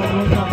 Oh,